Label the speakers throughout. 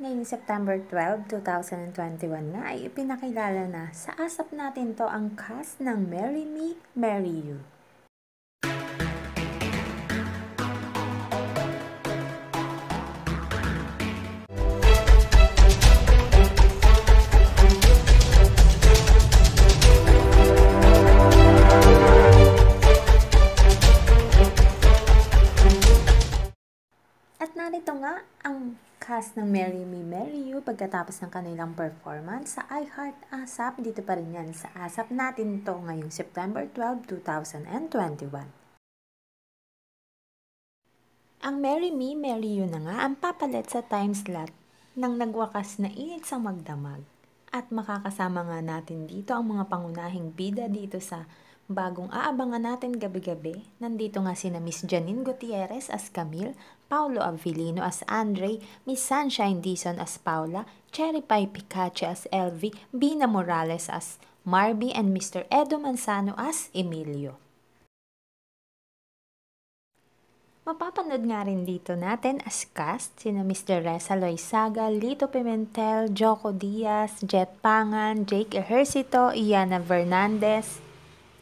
Speaker 1: Ngayong September 12, 2021 nga ay ipinakilala na sa asap natin to ang cast ng Marry Me, Marry You. At narito nga ang cast ng Marry Me, Marry You pagkatapos ng kanilang performance sa iHeart ASAP. Dito pa rin yan sa ASAP natin to ngayong September 12, 2021. Ang Marry Me, Marry You na nga ang papalit sa time slot ng nagwakas na init sa magdamag. At makakasama nga natin dito ang mga pangunahing bida dito sa bagong aabangan natin gabi-gabi. Nandito nga sina Miss Janine Gutierrez as Camille, Paulo Avellino as Andre, Miss Sunshine Dizon as Paula, Cherry Pie Picache as Elvie, Bina Morales as Marby, and Mr. Edo Manzano as Emilio. Mapapanood nga rin dito natin as cast sina Mr. Reza Loizaga, Lito Pimentel, Joko Diaz, Jet Pangan, Jake Ejercito, Iana Fernandez,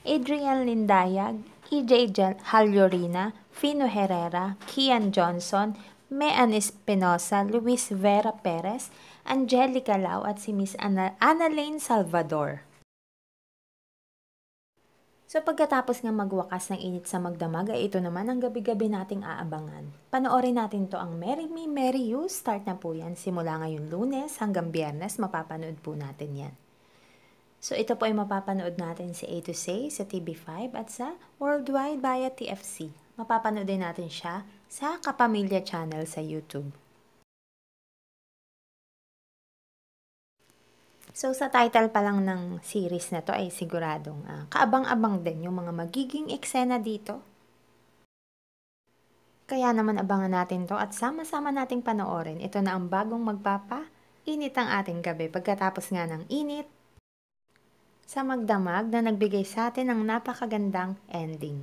Speaker 1: Adrian Lindayag, EJ Haljorina, Fino Herrera, Kian Johnson, Mean Espinosa, Luis Vera Perez, Angelica Lau at si Miss Ana Annalane Salvador. So pagkatapos nga magwakas ng init sa magdamag ay ito naman ang gabi-gabi nating aabangan. Panoorin natin to ang Merry Me, Merry You. Start na po yan simula ngayon lunes hanggang biyernes. Mapapanood po natin yan. So ito po ay mapapanood natin sa A to Say sa TV5 at sa Worldwide via TFC. Mapapanood din natin siya sa Kapamilya Channel sa YouTube. So sa title pa lang ng series na to ay siguradong uh, kaabang-abang din yung mga magiging eksena dito. Kaya naman abangan natin to at sama-sama nating panoorin. Ito na ang bagong magpapa, init ang ating gabi pagkatapos nga ng init sa magdamag na nagbigay sa atin ng napakagandang ending.